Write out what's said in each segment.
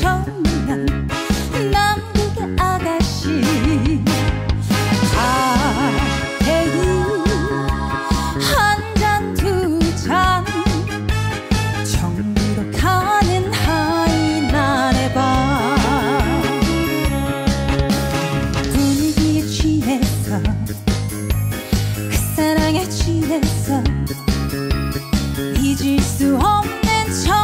청년 남극의 아가씨. 아태우 한잔 두 잔. 정리로 가는 하이난의 밤 분위기에 취해서 그 사랑에 취해서 잊을 수 없는 청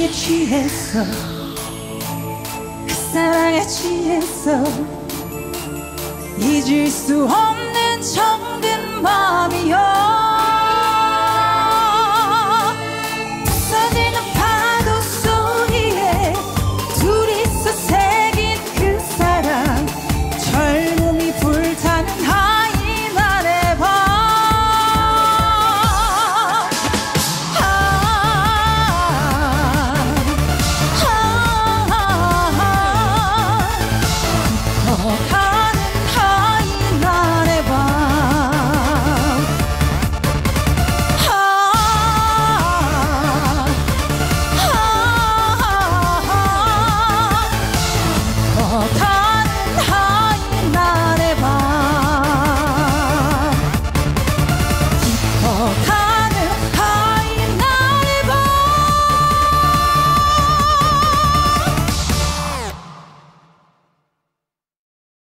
사랑에 취했어 그 사랑에 취했어 잊을 수 없는 정든 마음이여.